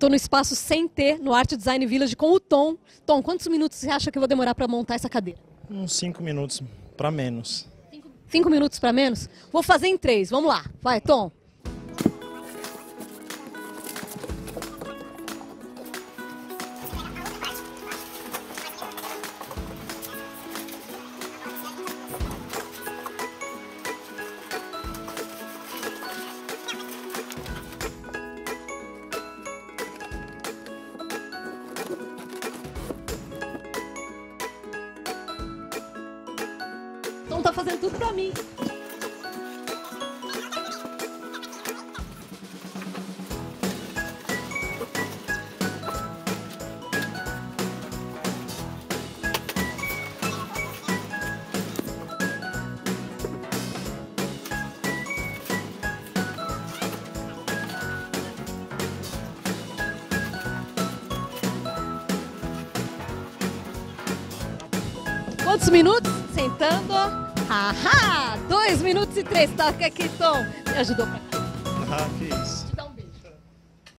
Estou no espaço sem ter, no Art Design Village, com o Tom. Tom, quantos minutos você acha que eu vou demorar para montar essa cadeira? Uns cinco minutos para menos. Cinco, cinco minutos para menos? Vou fazer em três. Vamos lá. Vai, Tom. Tom tá fazendo tudo pra mim. Quantos minutos? Sentando. Haha! Dois minutos e três. Toca aqui, Tom. Me ajudou pra. Ah, que isso.